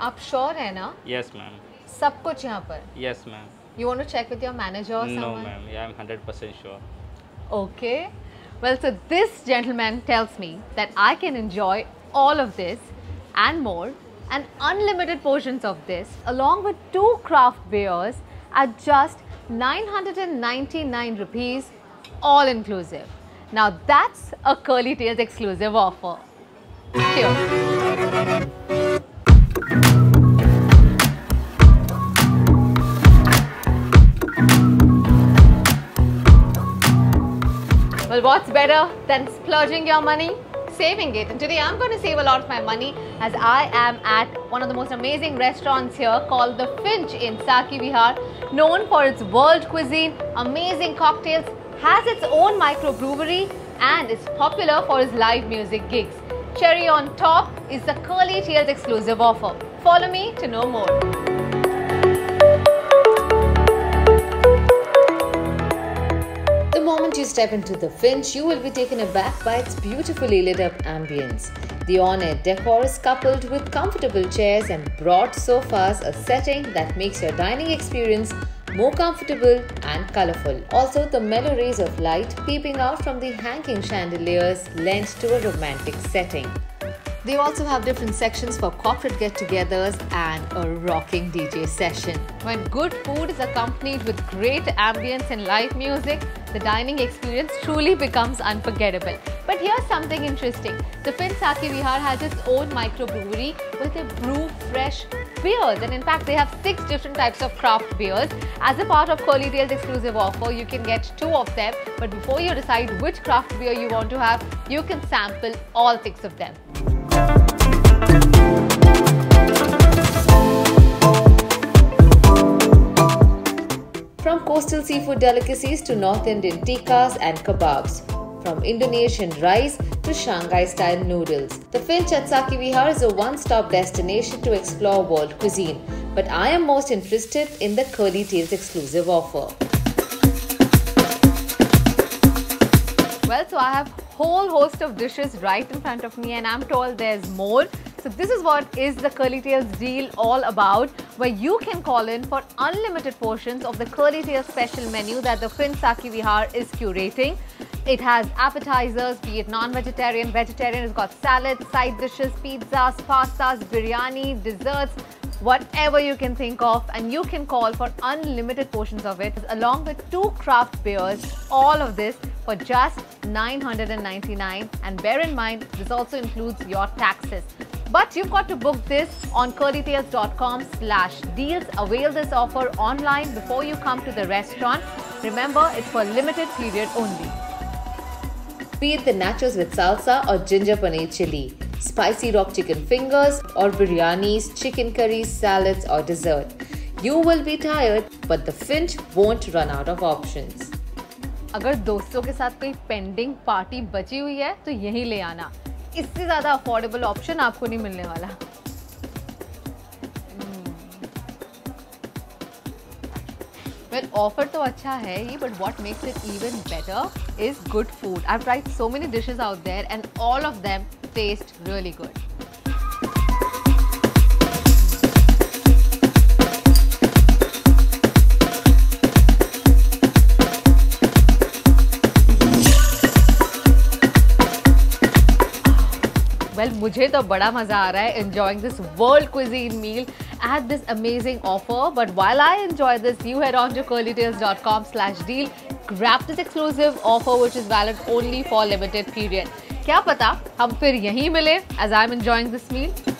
आप श्योर है ना? यस मैम सब कुछ यहाँ पर? Yes ma'am you want to check with your manager और no ma'am I am 100% sure okay well so this gentleman tells me that I can enjoy all of this and more and unlimited portions of this along with two craft beers at just 999 rupees all inclusive. Now that's a Curly Tales exclusive offer. Cheers. Well, what's better than splurging your money? Saving it. And today I'm going to save a lot of my money as I am at one of the most amazing restaurants here called The Finch in Saki Vihar, known for its world cuisine, amazing cocktails, has its own microbrewery, and is popular for its live music gigs. Cherry on top is the Curly Tales exclusive offer. Follow me to know more. You step into the Finch, you will be taken aback by its beautifully lit up ambience. The ornate decor is coupled with comfortable chairs and broad sofas, a setting that makes your dining experience more comfortable and colorful. Also, the mellow rays of light peeping out from the hanging chandeliers lend to a romantic setting. They also have different sections for corporate get togethers and a rocking DJ session. When good food is accompanied with great ambience and live music, the dining experience truly becomes unforgettable. But here's something interesting. The Finch Saki Vihar has its own microbrewery where they brew fresh beers. And in fact, they have six different types of craft beers. As a part of Curly Tales exclusive offer, you can get two of them. But before you decide which craft beer you want to have, you can sample all six of them. Seafood delicacies to North Indian tikkas and kebabs, from Indonesian rice to Shanghai style noodles. The Finch at Saki Vihar is a one stop destination to explore world cuisine. But I am most interested in the Curly Tales exclusive offer. Well, so I have a whole host of dishes right in front of me and I'm told there's more. So this is what is the Curly Tales deal all about where you can call in for unlimited portions of the Curly Tales special menu that the Finch Saki Vihar is curating. It has appetizers, be it non-vegetarian, vegetarian, it's got salads, side dishes, pizzas, pastas, biryani, desserts, whatever you can think of and you can call for unlimited portions of it along with two craft beers. All of this for just 999 and bear in mind this also includes your taxes but you've got to book this on curlytales.com slash deals. Avail this offer online before you come to the restaurant. Remember, it's for limited period only. Be it the nachos with salsa or ginger paneer chili, spicy rock chicken fingers or biryanis, chicken curries, salads or dessert. You will be tired, but the Finch won't run out of options. अगर दोस्तों के साथ कोई pending party बची हुई है तो यही ले आना इससे ज़्यादा अफोर्डेबल ऑप्शन आपको नहीं मिलने वाला। वेल ऑफ़र तो अच्छा है ही but what makes it even better is good food I tried so many dishes out there and all of them taste really good well मुझे तो बड़ा मज़ा आ रहा है enjoying this world cuisine meal at this amazing offer but while I enjoy this you head on to Curly Tales dot com slash deal grab this exclusive offer which is valid only for limited period क्या पता हम फिर यहीं मिले as I am enjoying this meal